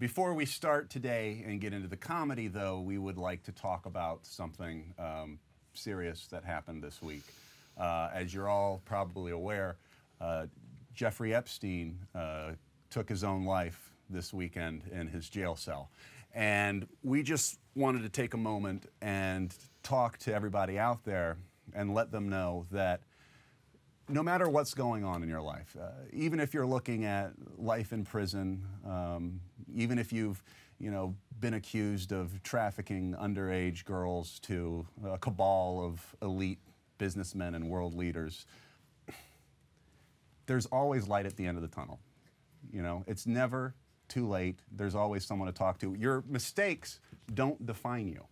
Before we start today and get into the comedy, though, we would like to talk about something um, serious that happened this week. Uh, as you're all probably aware, uh, Jeffrey Epstein uh, took his own life this weekend in his jail cell. And we just wanted to take a moment and talk to everybody out there and let them know that no matter what's going on in your life, uh, even if you're looking at life in prison, um, even if you've you know been accused of trafficking underage girls to a cabal of elite businessmen and world leaders, there's always light at the end of the tunnel. You know, it's never too late. There's always someone to talk to. Your mistakes don't define you.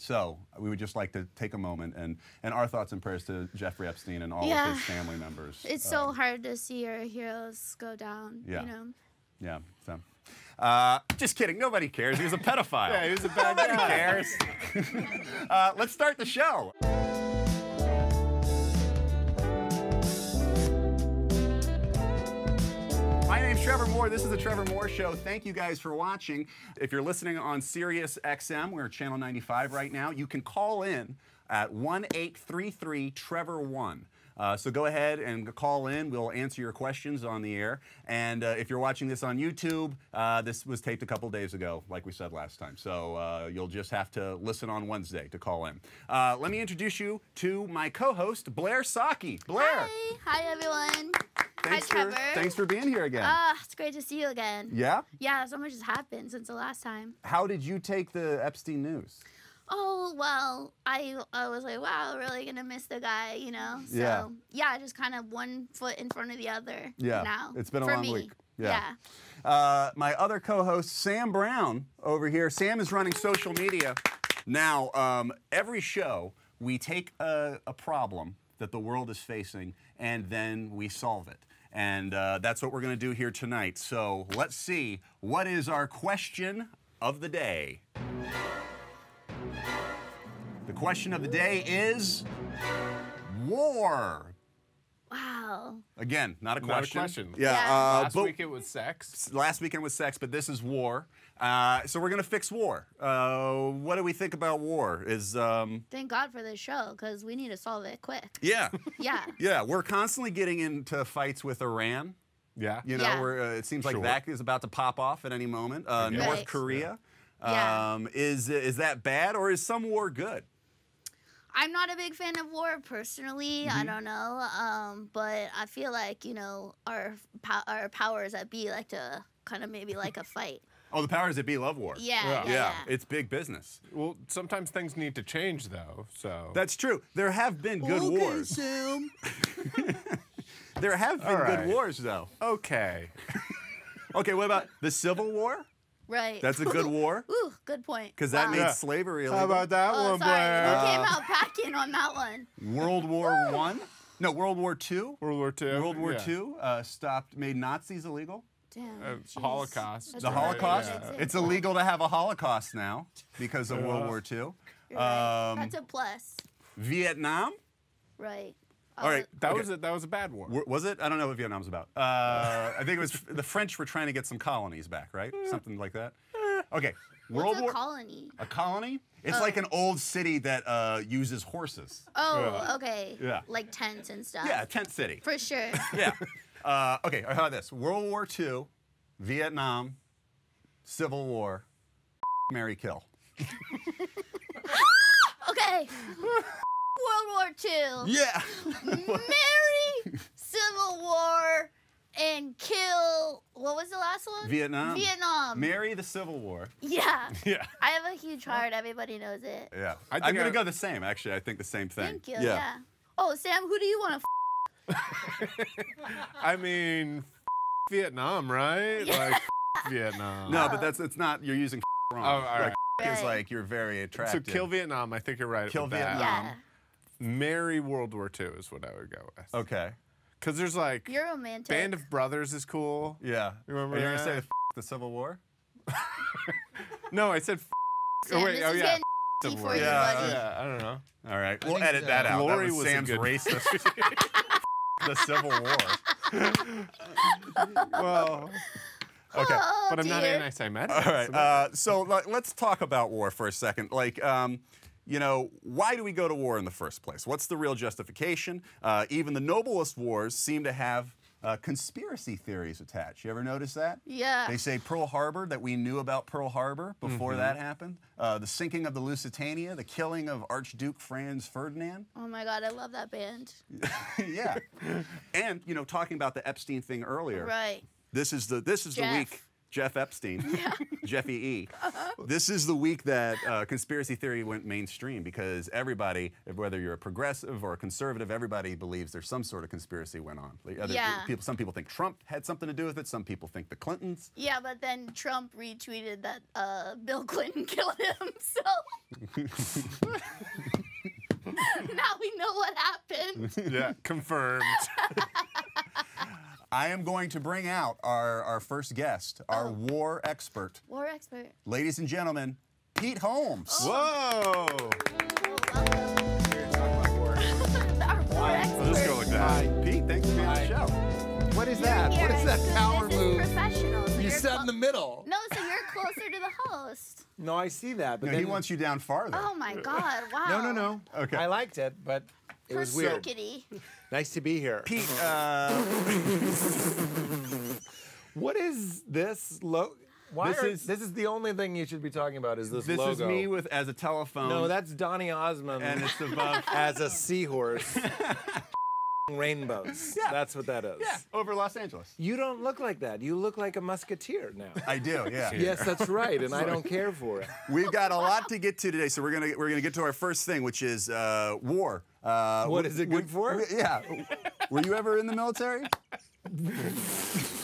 So we would just like to take a moment and, and our thoughts and prayers to Jeffrey Epstein and all Yeah. of his family members. It's Uh, so hard to see our heroes go down. Yeah. You know. Yeah. So, uh, just kidding. Nobody cares. He was a pedophile. Yeah, he was a bad Nobody guy. cares. uh, let's start the show. My name's Trevor Moore. This is the Trevor Moore Show. Thank you guys for watching. If you're listening on Sirius XM, we're channel 95 right now. You can call in at 1 833 Trevor 1. Uh, so go ahead and call in. We'll answer your questions on the air. And uh, if you're watching this on YouTube, uh, this was taped a couple days ago, like we said last time. So uh, you'll just have to listen on Wednesday to call in. Uh, let me introduce you to my co-host, Blair Socci. Blair, Hi. Hi everyone. thanks Hi for Trevor. thanks for being here again. Ah, it's great to see you again. yeah. Yeah, so much has happened since the last time. How did you take the Epstein news? Oh well, I I was like, wow, really gonna miss the guy, you know. So Yeah. yeah, just kind of one foot in front of the other. Yeah, Now it's been a long me. week. Yeah. Yeah. Uh, my other co-host, Sam Brown, over here. Sam is running social media. Now, um, every show we take a, a problem that the world is facing and then we solve it. And uh, that's what we're going to do here tonight. So let's see what is our question of the day. The question of the day is war. Wow. Again, not a question. Not a question. question. Yeah. Yeah. Uh, Last but- week it was sex. last weekend was sex, but this is war. Uh, so we're gonna fix war. Uh, what do we think about war? Is um, Thank God for this show because we need to solve it quick. yeah, Yeah. yeah. We're constantly getting into fights with Iran. Yeah. You know, Yeah. where uh, it seems like Sure. that is about to pop off at any moment. Uh, North Right. Korea. Yeah. Um, is is that bad or is some war good? I'm not a big fan of war personally. Mm-hmm. I don't know, um, but I feel like you know our pow- our powers that be like to kind of maybe like a fight. Oh, the powers that be love war. Yeah, Yeah. yeah, yeah. it's big business. Well, sometimes things need to change though. So That's true. There have been good wars. Sam. There have been All good wars, though. okay. Okay, what about the Civil War? Right. That's a good war Ooh, good point. because that Wow. made Yeah. slavery illegal. How about that Oh, one, sorry, Blair? you Uh, came out packing on that one. World War One? No, World War Two. World War Two. World War yeah. Two uh, stopped, made Nazis illegal. Damn. Uh. Holocaust. That's The right, Holocaust. that's it. It's illegal to have a Holocaust now because of World War Two. Right. um, That's a plus. Vietnam. Right. All right. That okay. was a, that was a bad war. W- Was it? I don't know what Vietnam's about. Uh, I think it was the French were trying to get some colonies back, right? Something like that. Okay. World What's a War. colony? a colony? It's Oh. like an old city that uh, uses horses. Oh, Yeah. okay. Yeah. Like tents and stuff. Yeah, tent city. For sure. yeah. Uh, okay, how about this? World War II, Vietnam, Civil War, Mary Kill. Okay. World War II. Yeah. Marry, Civil War, and kill. What was the last one? Vietnam. Vietnam. Marry the Civil War. yeah. Yeah. I have a huge heart. Everybody knows it. Yeah. I I'm going to I- go the same, actually. I think the same thing. Thank you. Yeah. Oh, Sam, who do you want to? I mean, Vietnam, right? Yeah. Like Vietnam. No, but that's it's not, you're using wrong. Oh, all right. Like, It's Right. like you're very attractive. So kill Vietnam. I think you're right. Kill with that. Vietnam. Yeah. Marry World War II is what I would go with. Okay. Because there's like You're romantic. Band of Brothers is cool. Yeah. You remember Are you going to say f- the Civil War? No, I said. F- Sam, oh wait, this oh is yeah. getting Civil War. you, Yeah. Yeah, I don't know. All right. We'll think, edit uh, that out. Glory that was, was Sam's good- racist. the Civil War. Well, Okay. Oh, But I'm not dear. anti-Semitic. All right. so Uh, so let- let's talk about war for a second. Like, um, you know, why do we go to war in the first place? What's the real justification? Uh, even the noblest wars seem to have uh, conspiracy theories attached. You ever notice that? Yeah. They say Pearl Harbor, that we knew about Pearl Harbor before that happened. Uh, the sinking of the Lusitania, the killing of Archduke Franz Ferdinand. Oh my god, I love that band. yeah. and, you know, talking about the Epstein thing earlier. Right. This is the this is Jeff. the week Jeff Epstein, Jeffy E. This is the week that uh, conspiracy theory went mainstream because everybody, whether you're a progressive or a conservative, everybody believes there's some sort of conspiracy went on. Like other Yeah. people, some people think Trump had something to do with it. Some people think the Clintons. Yeah, but then Trump retweeted that uh, Bill Clinton killed him, so now we know what happened. yeah, confirmed. I am going to bring out our, our first guest, our Oh. war expert, War expert. ladies and gentlemen, Pete Holmes. Oh. Whoa! Oh, welcome. Our war expert. I'll just go like that. Pete, thanks for being on the show. What is that? What is that power this move? professional. So You you're sat clo- in the middle. No, so you're closer to the host. No, I see that. But No, then he wants you down farther. Oh my god, wow. No, no, no. Okay. I liked it, but it was weird. Persnickety. Nice to be here. Pete, uh, What is this lo- Why This are- is- this is the only thing you should be talking about. Is this, this logo? is me with as a telephone. No, that's Donny Osmond and it's above. as a seahorse. Rainbows. Yeah. That's what that is. yeah, over Los Angeles. You don't look like that. You look like a musketeer now. I do. Yeah. yes, that's right, and I don't care for it. We've got a lot to get to today, so we're gonna we're gonna get to our first thing, which is uh, war. Uh, What w- is it good w- for? Yeah. Were you ever in the military?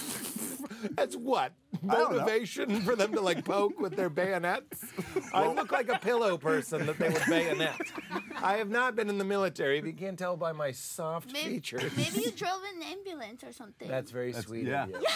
That's what motivation for them to like poke with their bayonets. I look like a pillow person that they would bayonet. I have not been in the military. If you can't tell by my soft Maybe, features. maybe you drove an ambulance or something. That's very sweet. yeah. Of you.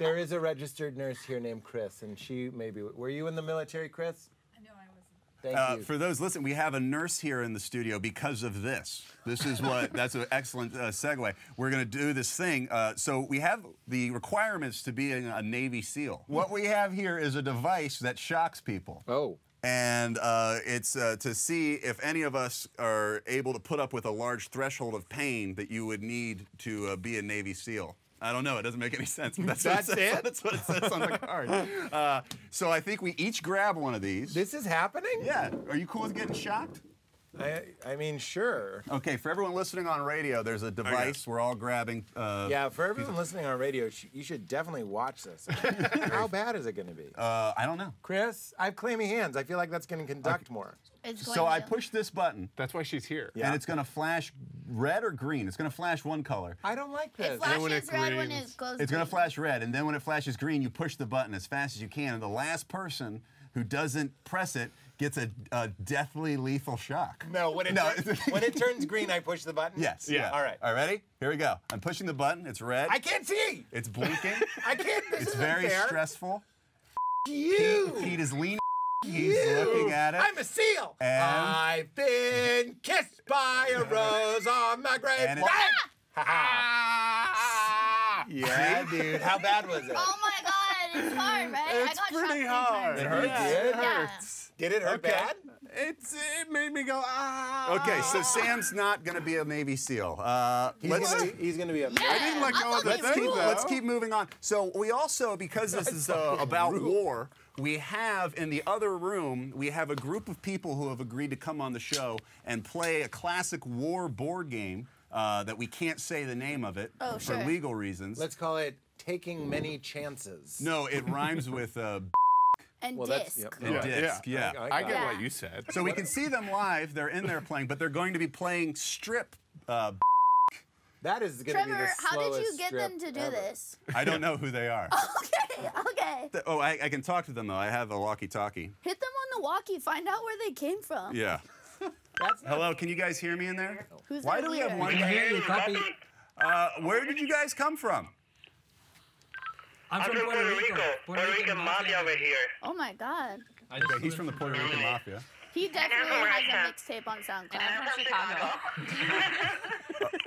There is a registered nurse here named Chris, and she maybe. Were you in the military, Chris? No, I wasn't. Thank Uh, you. for those listen, we have a nurse here in the studio because of this. This is what that's an excellent uh, segue. We're going to do this thing. Uh, so we have the requirements to be a Navy SEAL. What we have here is a device that shocks people. oh. and uh, it's uh, to see if any of us are able to put up with a large threshold of pain that you would need to uh, be a Navy SEAL. I don't know. It doesn't make any sense. But that's, That's what it, says, it? That's what it says on the card. Uh, so I think we each grab one of these. This is happening? yeah. Are you cool with getting shocked? I, I mean, sure. Okay. For everyone listening on radio, there's a device. We're all grabbing. Uh, Yeah, for everyone listening on radio, sh- you should definitely watch this. How bad is it going to be? Uh, I don't know. Chris, I have clammy hands. I feel like that's going to conduct more. It's going So I push this button, That's why she's here. Yeah. and it's going to flash red or green. It's going to flash one color. I don't like It this. then when flashes it red when it goes. It's going to flash red, and then when it flashes green, you push the button as fast as you can, and the last person who doesn't press it gets a, a deathly lethal shock. No, when it, No, turn- when it turns green, I push the button. Yes. Yeah. All right. All right, ready? Here we go. I'm pushing the button. It's red. I can't see. It's blinking. I can't. This it's isn't very fair. stressful. You. Pete is leaning. He's You. looking at it. I'm a seal. And- I've been kissed by a rose on my grave. And it- Bang! yeah, dude. How bad was it? Oh my god, it's hard, right? I got pretty hard. It hurts? Yeah, Did? it Yeah. hurts. Did it hurt Okay. bad? It's it made me go ah. Okay, so Sam's not going to be a Navy SEAL. Uh, He's gonna be. He's gonna be a. Yeah, I didn't let go of the thing. Let's thing, keep, let's keep moving on. So we also, because this is uh, about war, we have in the other room, we have a group of people who have agreed to come on the show and play a classic war board game uh, that we can't say the name of it Oh, for sure. legal reasons. Let's call it taking many chances. no, it rhymes with uh, And Well, that's- disc. yep. and Yeah, disc. Yeah. I- I I get it. what you said. So we can see them live. They're in there playing, but they're going to be playing strip. Uh, That is gonna be Trevor, the how did you get them to do ever. this? I don't know who they are. Okay, okay. Th- Oh, I, I can talk to them though. I have a walkie-talkie. Hit them on the walkie. Find out where they came from. Yeah. That's Hello, can you guys hear me in there? Who's Why do we have one I hear you. Copy. Uh, where did you guys come from? I'm I'm from from Puerto Rico. Puerto Rican mafia over here. Oh my god. Okay, he's from the Puerto Rican mafia. He definitely from where I has a mixtape on SoundCloud. I'm from Chicago.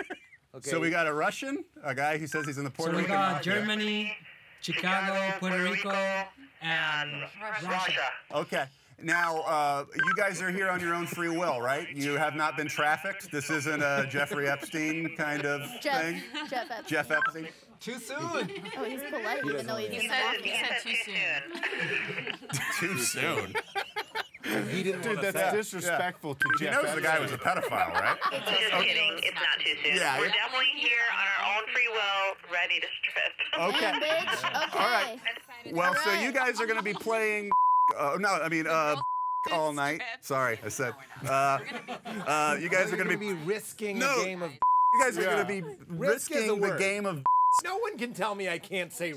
okay. So we got a Russian, a guy who says he's in the Puerto So Puerto we Rican got mafia. Germany, Chicago, Puerto Rico, and Russia. Russia. Okay. Now, uh, you guys are here on your own free will, right? You have not been trafficked. This isn't a Jeffrey Epstein kind of Jeff. thing. Jeff Epstein. Jeff Epstein. Too soon. Oh, he's polite even though he's in the said- he said too soon. Too soon. He didn't Dude, want that's say. disrespectful to He Jeff. knows the guy was a pedophile, right? Just kidding. It's not too soon. Yeah, We're definitely here on our own free will, ready to strip. Okay. Okay. All right. Well, so you guys are going to be playing. Uh, no, I mean uh, all night. Sorry, I said. Uh, uh, you guys are You're going to be be. risking No. a game of. You guys are Yeah. going to be Risk risking the game of. No one can tell me I can't say.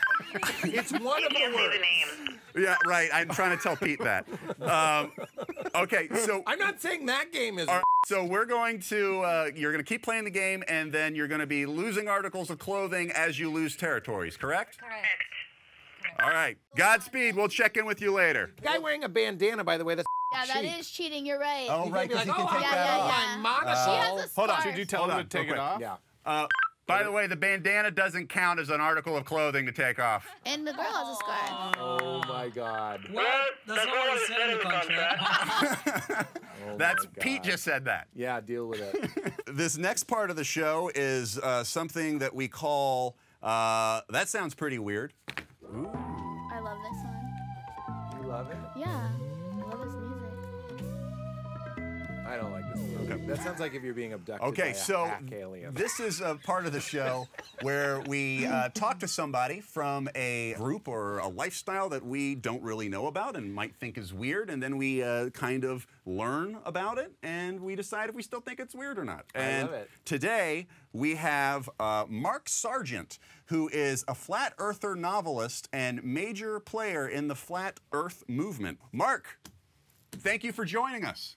it's one You of the can't say words. The names. Yeah, right. I'm trying to tell Pete that. Um, okay, so I'm not saying that game is. All right, so we're going to uh, you're going to keep playing the game, and then you're going to be losing articles of clothing as you lose territories. Correct? Correct. All right. Godspeed. We'll check in with you later. guy wearing a bandana, by the way. That's Yeah, that cheap. is cheating. You're right. Oh, right, because like, he can oh, take Yeah, that yeah, off. yeah. my monocle. she has a hold on. Should you tell Hold him on, to take it quick. off? Yeah. Uh, by the way, the bandana doesn't count as an article of clothing to take off. And the girl has a scarf. Oh my God. Well, that's not what it said in the contract. Oh That's Pete just said that. Yeah, deal with it. This next part of the show is uh, something that we call. Uh, that sounds pretty weird. I love this one. You love it? Yeah. I don't like this. Okay. That sounds like if you're being abducted. by Okay, so this is a part of the show where we uh, talk to somebody from a group or a lifestyle that we don't really know about and might think is weird, and then we uh, kind of learn about it, and we decide if we still think it's weird or not. and love it. today we have uh, Mark Sargent, who is a flat earther novelist and major player in the flat Earth movement. Mark, thank you for joining us.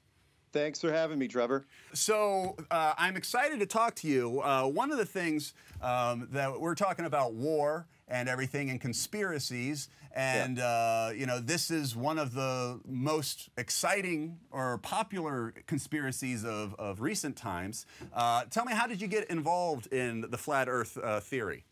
Thanks for having me, Trevor. So uh, I'm excited to talk to you. Uh, one of the things um, that we're talking about war and everything and conspiracies, and uh, you know this is one of the most exciting or popular conspiracies of, of recent times. Uh, tell me, how did you get involved in the flat Earth uh, theory?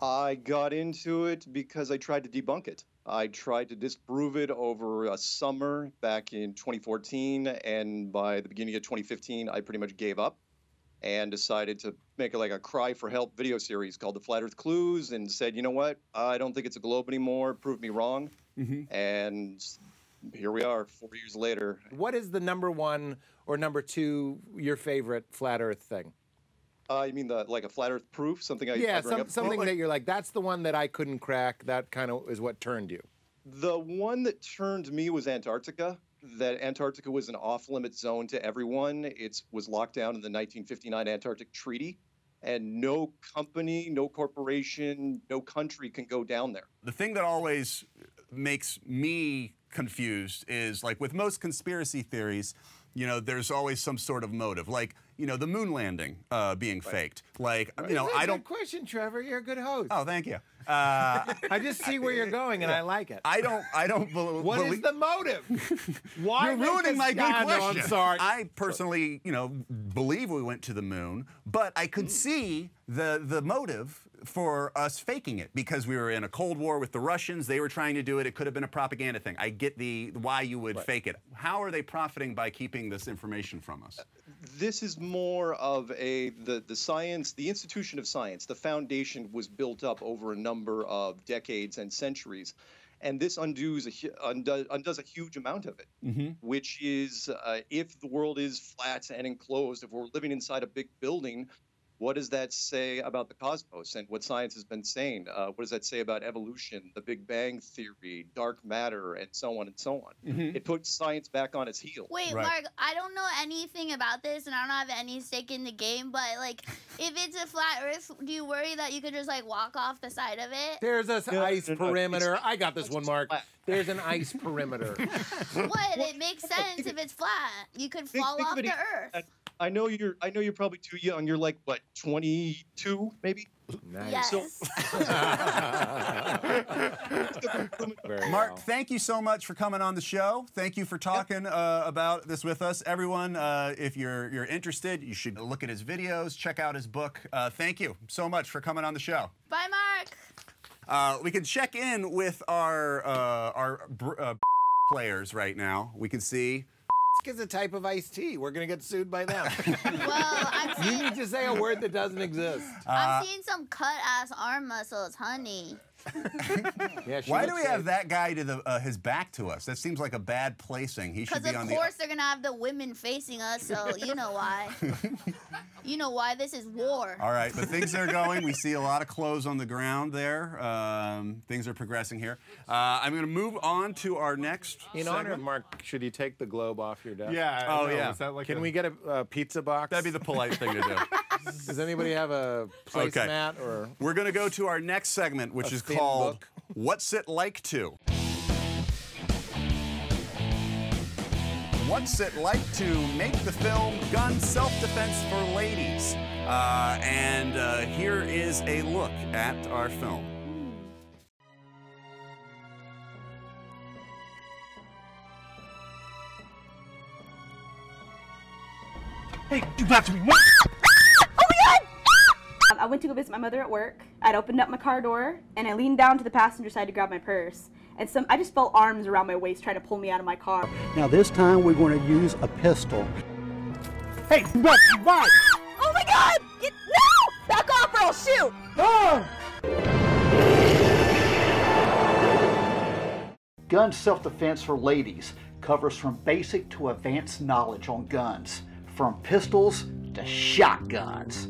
I got into it because I tried to debunk it. I tried to disprove it over a summer back in 2014, and by the beginning of 2015, I pretty much gave up and decided to make like a cry for help video series called The Flat Earth Clues and said, you know what? I don't think it's a globe anymore. Prove me wrong. Mm-hmm. And here we are, four years later. what is the number one or number two your favorite flat Earth thing? Uh, you mean the like a flat Earth proof? Something I I yeah, bring some, up? something like- that you're like, that's the one that I couldn't crack. That kind of is what turned you. The one that turned me was Antarctica. That Antarctica was an off-limit zone to everyone. It was locked down in the 1959 Antarctic Treaty, and no company, no corporation, no country can go down there. The thing that always makes me confused is like with most conspiracy theories, you know, there's always some sort of motive, like you know, the moon landing uh, being faked. Like you know, That's a I don't. question, Trevor. You're a good host. Oh, thank you. Uh, I just see where you're going, and I like it. I don't. I don't believe. What is the motive? Why You're ruining my good Ah, question. No, I'm sorry. I personally, you know, believe we went to the moon, but I Mm. could see the the motive for us faking it because we were in a cold war with the Russians. They were trying to do it. It could have been a propaganda thing. I get the why you would fake it. How are they profiting by keeping this information from us? This is more of a the the science, the institution of science. The foundation was built up over a number of decades and centuries, and this undoes a hu- undoes, a huge amount of it. Which is, uh, if the world is flat and enclosed, if we're living inside a big building, what does that say about the cosmos and what science has been saying? Uh, what does that say about evolution, the Big Bang theory, dark matter, and so on and so on? It puts science back on its heels. Wait, Right. Mark, I don't know anything about this and I don't have any stake in the game, but like if it's a flat earth, do you worry that you could just like walk off the side of it? There's an No, ice no, no, perimeter. I got this one, Mark. flat. There's an ice perimeter. what? It makes sense if it's flat. You could Think- fall think off of it the earth. I know you're. I know you're probably too young. You're like what, 22, maybe? Nice. Yes. Very Mark, well. thank you so much for coming on the show. Thank you for talking uh, about this with us. Everyone, uh, if you're you're interested, you should look at his videos, check out his book. Uh, thank you so much for coming on the show. Bye, Mark. Uh, we can check in with our uh, our br- uh, players right now. We can see. Is a type of iced tea. We're gonna get sued by them. Well, I'm you need to say a word that doesn't exist. Uh, I'm seeing some cut ass arm muscles, honey. Yeah, Why do looks we have that guy to the uh, his back to us? That seems like a bad placing. He should Because be on the. Because of course they're gonna have the women facing us, so you know why. You know why this is war. All right, but things are going. We see a lot of clothes on the ground there. Um, things are progressing here. Uh, I'm going to move on to our next. In honor of. Mark, should you take the globe off your desk? Yeah. Oh, no, yeah. Is that like Can a- we get a, uh pizza box? That'd be the polite thing to do. Does anybody have a placemat Okay. or? We're going to go to our next segment, which A is called book? What's It Like To? What's it like to make the film Gun Self Defense for Ladies? Uh, and uh, here is a look at our film. Hey, you back to me. Um, I went to go visit my mother at work. I'd opened up my car door and I leaned down to the passenger side to grab my purse. And some, I just felt arms around my waist trying to pull me out of my car. Now this time we're going to use a pistol. Hey, what? back to me. Why? Oh my God! Get, no! Back off or I'll shoot! Gun self-defense for ladies covers from basic to advanced knowledge on guns, from pistols to shotguns.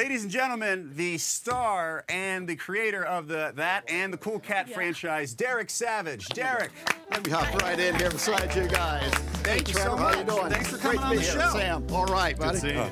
Ladies and gentlemen, the star and the creator of the that and the Cool Cat franchise, Derek Savage. Derek, Let me hop right in here beside you guys. Thank hey, you so Trevor, how you doing? Thanks for Great coming to be on the here. show. Sam, all right, buddy. seeing you.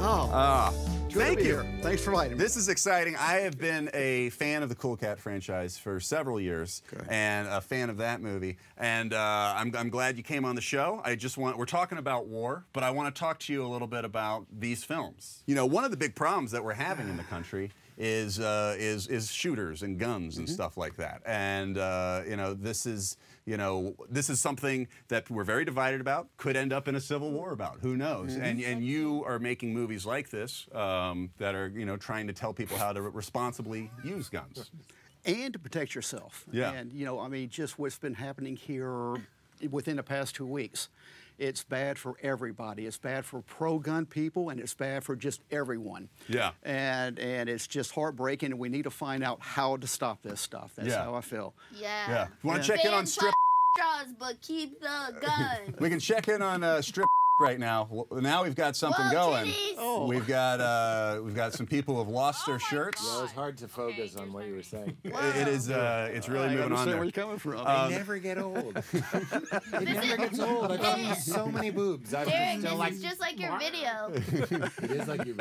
Oh, uh, good thank you. here. Thanks for inviting me. This is exciting. I have been a fan of the Cool Cat franchise for several years, and a fan of that movie. And uh, I'm, I'm glad you came on the show. I just want we're talking about war, but I want to talk to you a little bit about these films. You know, one of the big problems that we're having in the country is uh, is is shooters and guns and stuff like that. And uh, you know, this is you know this is something that we're very divided about. Could end up in a civil war about. Who knows? And and you are making movies like this um, that are you know trying to tell people how to responsibly use guns. and to protect yourself. Yeah. And, you know, I mean, just what's been happening here within the past two weeks. It's bad for everybody. It's bad for pro-gun people, and it's bad for just everyone. Yeah. And and it's just heartbreaking, and we need to find out how to stop this stuff. That's Yeah. how I feel. Yeah. Yeah. You want to Yeah. check in on strip? straws, but keep the gun. We can check in on uh, strip right now. Now we've got something Whoa, going. Oh. We've got uh, we've got some people who have lost their shirts. Yeah, it was hard to focus on what you were saying. It is uh, it's really I moving on understand there. where you're coming from. Um, They never get old. it never gets old. I've seen so many boobs. I'm Derek, still this like, is just like your video. it is like you.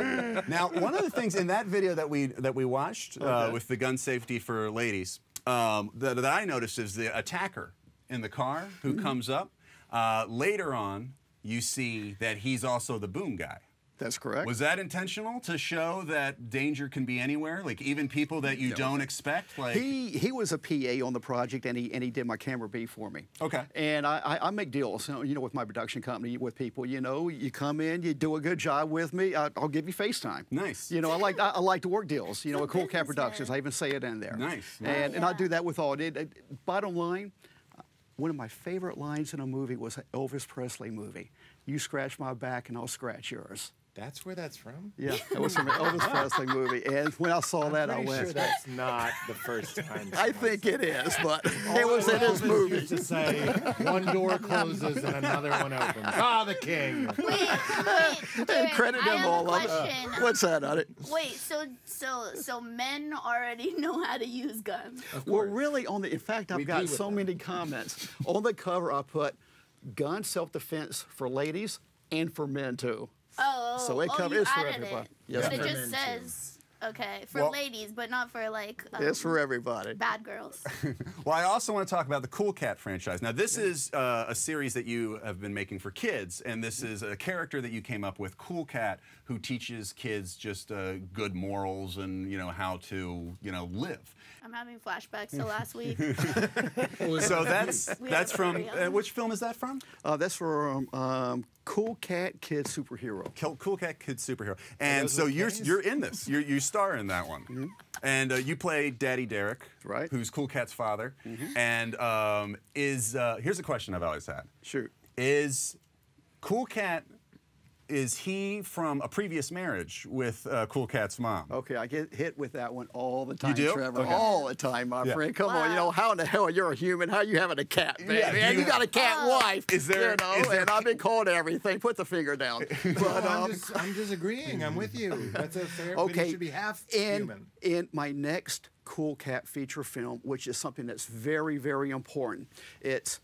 Now, one of the things in that video that we that we watched uh, with the gun safety for ladies um, that, that I noticed is the attacker in the car who comes up. Uh, later on, you see that he's also the boom guy. That's correct. Was that intentional to show that danger can be anywhere, like even people that you don't expect? Like, He he was a PA on the project, and he and he did my camera B for me. Okay. And I, I, I make deals, you know, with my production company, with people. You know, you come in, you do a good job with me, I, I'll give you FaceTime. Nice. You know, I like I, I like to work deals. You know, So with Cool Cat. Productions, I even say it in there. Nice. And and I do that with all. It, it- bottom line, one of my favorite lines in a movie was an Elvis Presley movie. You scratch my back, and I'll scratch yours. That's where that's from. Yeah, that was from an Elvis Presley movie. And when I saw that, I Pretty went. sure that's not the first time. I think it is, but it was in his Elvis movie. used to say, one door closes and another one opens. Ah, the king. Wait, wait, Derek, credit I them have all a of it. What's that on it? Wait, so so so men already know how to use guns. Well, really, on the in fact, I've We got so them. many comments. on the cover, I put gun self-defense for ladies and for men too. Oh, So it oh, covers for everybody. It. Yes, but it just says Okay, for Well- ladies, but not for like. Um, It's for everybody. Bad girls. Well, I also want to talk about the Cool Cat franchise. Now, this is uh, a series that you have been making for kids, and this is a character that you came up with, Cool Cat, who teaches kids just uh, good morals and you know how to you know live. I'm having flashbacks to last week. So that's We that's from uh, which film is that from? Uh, that's for um, um, Cool Cat Kid Superhero. Cool, cool Cat Kid Superhero. And so you're K's? you're in this. You're, you star in that one. And uh, you play Daddy Derek, Right. Who's Cool Cat's father. And um, is uh, here's a question I've always had. Shoot. Is Cool Cat is he from a previous marriage with uh, Cool Cat's mom? Okay, I get hit with that one all the time, do? Trevor. Okay. All the time, my Yeah. friend. Come on, you know how in the hell you're a human? How you having a cat, baby? Yeah, do and you you got a cat Oh. wife. Is there- You know, is there- and I've been called everything. Put the finger down. But I'm um, just, I'm just agreeing. I'm with you. That's a fair. okay, he should be half in human. in my next Cool Cat feature film, which is something that's very very important. It's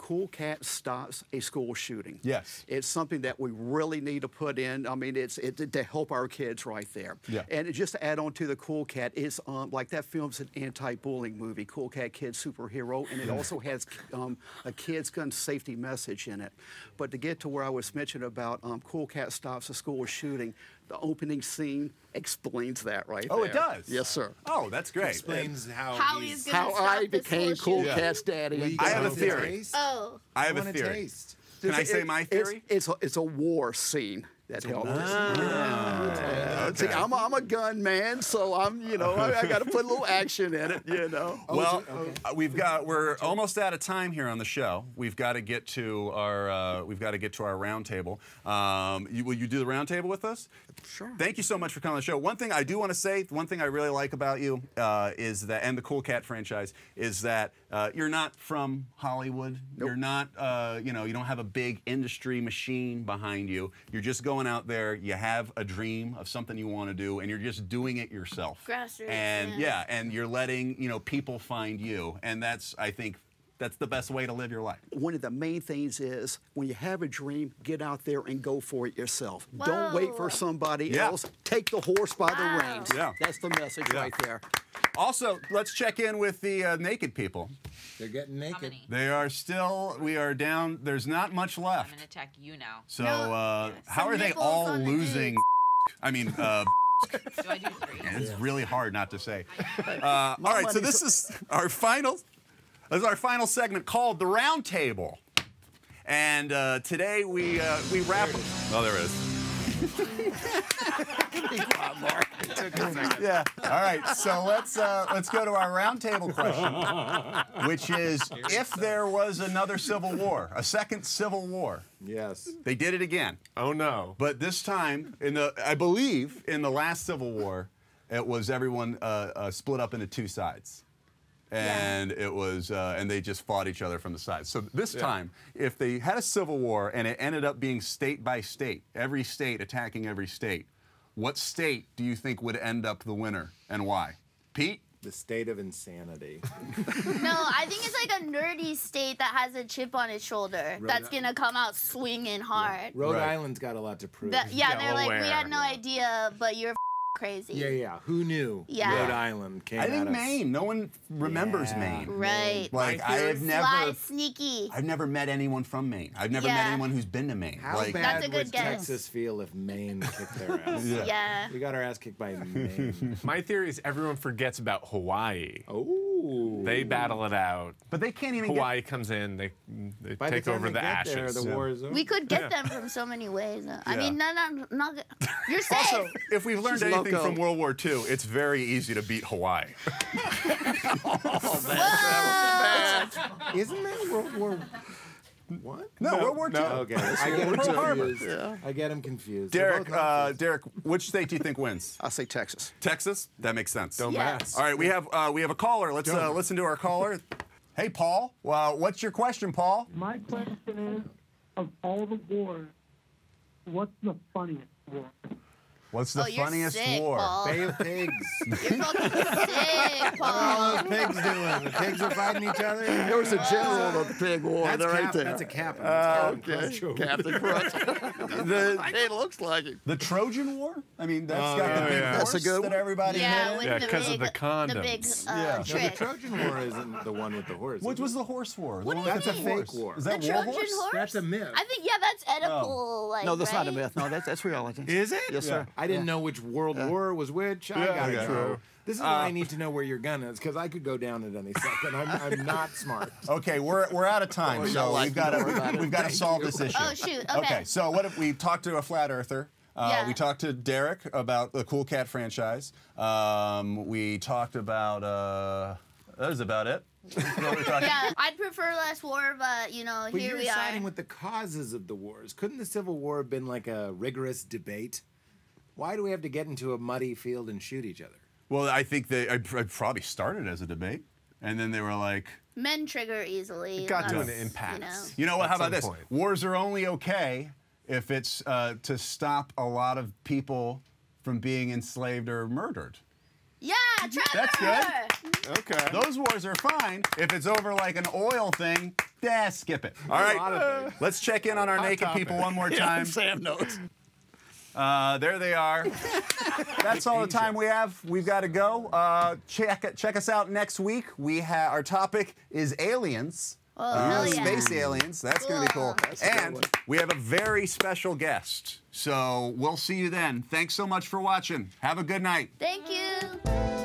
Cool Cat stops a school shooting. Yes. It's something that we really need to put in. I mean, it's it, to help our kids right there. Yeah. And just to add on to the Cool Cat, it's um, like that film's an anti-bullying movie, Cool Cat Kid Superhero, and it also has um, a kids' gun safety message in it. But to get to where I was mentioning about um, Cool Cat stops a school shooting, the opening scene explains that right Oh, there. it does. Yes, sir. Oh, that's great. Explains how, How he's. he's gonna How stop I the became school Cool shooting. Cat's daddy. We I have a theory. Oh. I have a wanna theory. Taste. Can I It's- say my it's- theory? It's, a, it's a war scene that helped. Yeah. See, okay. I'm a, I'm a gun man, so I'm you know I, I got to put a little action in it. You know. Well, uh, we've got we're almost out of time here on the show. We've got to get to our uh, we've got to get to our roundtable. Um, you, will you do the roundtable with us? Sure. Thank you so much for coming on the show. One thing I do want to say, one thing I really like about you uh, is that, and the Cool Cat franchise is that uh, you're not from Hollywood. You're not, uh, you know, you don't have a big industry machine behind you. You're just going out there. You have a dream of something you want to do, and you're just doing it yourself. Grassroots, And yeah. yeah, and you're letting you know people find you, and that's I think that's the best way to live your life. One of the main things is when you have a dream, get out there and go for it yourself. Don't wait for somebody Yeah. else. Take the horse by Wow. the reins. Yeah. That's the message Yeah. right there. Also, let's check in with the uh, naked people. They're getting naked. They are still. We are down. There's not much left. I'm left. gonna attack you now. So, No, uh, how some are they all on the losing? I mean, uh, Do I do three? it's really hard not to say. Uh, all right, so this is our final. This is our final segment called the Round Table, and uh, today we uh, we wrap. Oh, there it is. Yeah. All right. So let's uh, let's go to our roundtable question, which is if there was another civil war, a second civil war, Yes. they did it again. Oh no. But this time, in the I believe in the last Civil War, it was everyone uh, uh, split up into two sides, and it was uh, and they just fought each other from the sides. So this time, if they had a civil war and it ended up being state by state, every state attacking every state, what state do you think would end up the winner and why? Pete. The state of insanity. No, I think it's like a nerdy state that has a chip on its shoulder that's gonna come out swinging hard. Rhode Right. Island's got a lot to prove. That- yeah, they're like, we had no idea, but you're crazy. Yeah, yeah. Who knew? Yeah. Rhode Island came I think at us. Maine. No one remembers Yeah. Maine. Right. Like My I have theory- never. Sly, sneaky. I've never met anyone from Maine. I've never met anyone who's been to Maine. How like, bad That's a good would guess. Texas feel if Maine kicked their ass? Yeah. We got our ass kicked by Maine. My theory is everyone forgets about Hawaii. Oh. They battle it out. But they can't even get Hawaii comes in. They they By take the over they the get ashes. there, the Yeah. war is over. We could get them from so many ways. I Yeah. mean, no, no, not. You're safe. Also, if we've learned She's anything loco. from World War II, it's very easy to beat Hawaii. Oh, Isn't that World War What? No, World War II. Okay, I get him Pearl Harbor. confused. I get him confused. They're Derek, both uh, nonsense. Derek, which state do you think wins? I'll say Texas. Texas? That makes sense. Don't Yes. mess. All right, we have uh, we have a caller. Let's uh, listen to our caller. Hey, Paul. Well, what's your question, Paul? My question is, of all the wars, what's the funniest war? What's the oh, funniest sick, war? Paul. Bay of Pigs. You're fucking sick, Paul. What are all those pigs doing? The pigs are fighting each other. There was a general of the pig war. That's, there right there. that's a captain. Oh, That's okay. Captain Crunch. The, it looks like it. the Trojan War? I mean, that's Oh, got yeah, the big yeah. horse That's a good that everybody Yeah, hit. with Yeah, the 'cause big, of the The big uh, Yeah. No, the. Trojan War isn't the one with the horse. What is was the horse war? What The do one you with the That's a fake war. Is the that war Trojan horse? horse? That's a myth. I think yeah, that's Oedipal. Like, No, that's not a myth. No, that's that's reality. Is it? Yes, sir. I didn't know which world war was which. I Yeah, gotta okay. True. This is why I need to know where your gun is, because I could go down at any second. I'm, I'm not smart. Okay, we're, we're out of time, Oh, so like we've got to worry about to it. we've got to solve you. this issue. Oh shoot. Okay. Okay, so what if we talked to a flat earther? Uh, Yeah. We talked to Derek about the Cool Cat franchise. Um, we talked about. Uh, that was about it. That's what we talked- Yeah, I'd prefer less war, but you know, But here you're we are. siding with the causes of the wars. Couldn't the Civil War have been like a rigorous debate? Why do we have to get into a muddy field and shoot each other? Well, I think they I, I probably started as a debate, and then they were like, Men trigger easily. It got to an That's, impasse. You know. you know what? How about this? point. Wars are only okay if it's uh, to stop a lot of people from being enslaved or murdered. Yeah, Trevor. That's good. Okay. Those wars are fine if it's over like an oil thing. Yeah, skip it. All lot of right, things. let's check in on our naked topic. people one more Yeah, time. Sam knows. Uh, there they are. That's all the time we have. We've got to go. Uh, check check us out next week. We have our topic is aliens. Oh, Uh, hell yeah. Space aliens. That's going to be cool. Cool. That's And we have a very special guest. So we'll see you then. Thanks so much for watching. Have a good night. Thank you.